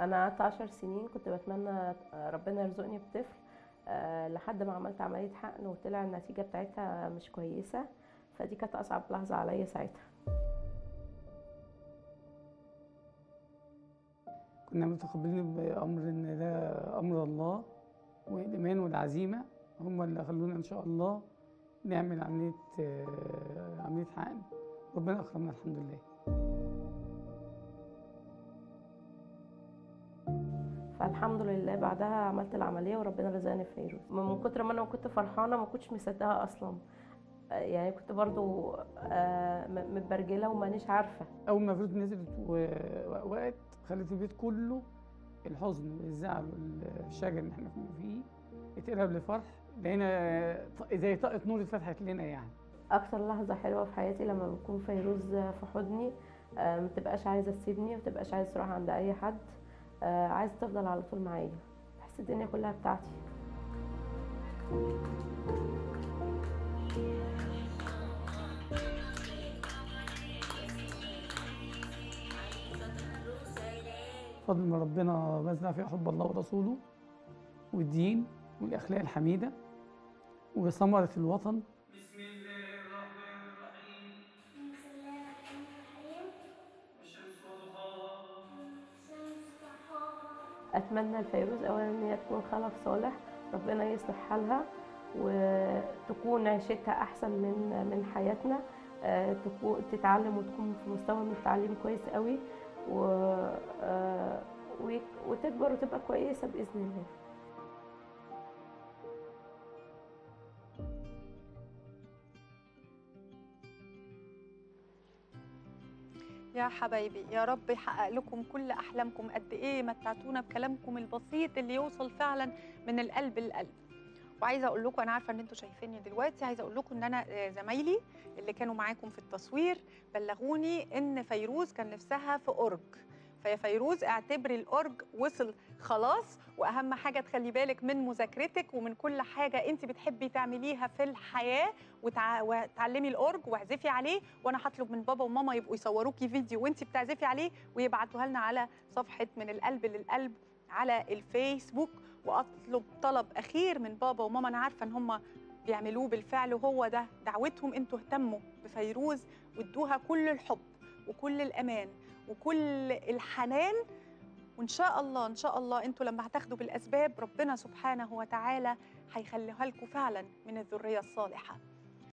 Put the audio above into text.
أنا قعدت عشر سنين كنت بتمنى ربنا يرزقني بطفل آه، لحد ما عملت عملية حقن وطلع النتيجة بتاعتها مش كويسة فدي كانت أصعب لحظة عليا ساعتها. كنا متقبلين بأمر إن ده أمر الله والإيمان والعزيمة هم اللي خلونا إن شاء الله نعمل عملية آه، عملية حقن. ربنا أكرمنا الحمد لله. فالحمد لله بعدها عملت العملية وربنا رزقني في فيروز من كتر ما أنا كنت فرحانة ما كنتش مصدقة أصلا. آه، يعني كنت برضو آه، م- متبرجلة ومانيش عارفة. أول ما فيروز نزلت ووقت خلت البيت كله الحزن والزعل والشجن اللي إحنا كنا فيه اتقلب لفرح. لقينا زي طاقة نور اتفتحت لنا يعني. أكتر لحظة حلوة في حياتي لما بكون فيروز في حضني آه، ما تبقاش عايزة تسيبني ما تبقاش عايزة تروح عند أي حد. آه، عايزه تفضل على طول معايا. بحس الدنيا كلها بتاعتي. فضل من ربنا بزرع فيها حب الله ورسوله والدين والأخلاق الحميدة وثمرة الوطن. بسم الله. أتمنى لفيروز اولا إن هي تكون خلق صالح ربنا يصلح حالها وتكون عيشتها أحسن من من حياتنا آه، تتعلم وتكون في مستوى من التعليم كويس قوي و آه، وتكبر وتبقى كويسة بإذن الله. يا حبايبي يا رب يحقق لكم كل أحلامكم. قد إيه متعتونا بكلامكم البسيط اللي يوصل فعلا من القلب للقلب. وعايزة أقول لكم أنا عارفة إن أنتوا شايفيني دلوقتي عايزة أقول لكم إن أنا آه، زمايلي اللي كانوا معاكم في التصوير بلغوني إن فيروز كان نفسها في أورج. فيا فيروز اعتبري الأورج وصل خلاص. وأهم حاجة تخلي بالك من مذاكرتك ومن كل حاجة انت بتحبي تعمليها في الحياة وتع... وتعلمي الأورج واعزفي عليه. وأنا هطلب من بابا وماما يبقوا يصوروكي فيديو وانت بتعزفي عليه ويبعتوها لنا على صفحة من القلب للقلب على الفيسبوك. وأطلب طلب أخير من بابا وماما أنا عارفة إن هم بيعملوه بالفعل وهو ده. دعوتهم أنتوا اهتموا بفيروز وادوها كل الحب وكل الأمان. وكل الحنان. وإن شاء الله إن شاء الله أنتوا لما هتاخدوا بالأسباب ربنا سبحانه وتعالى هيخليها لكم فعلا من الذرية الصالحة.